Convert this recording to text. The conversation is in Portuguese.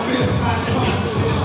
Palmeiras, vai,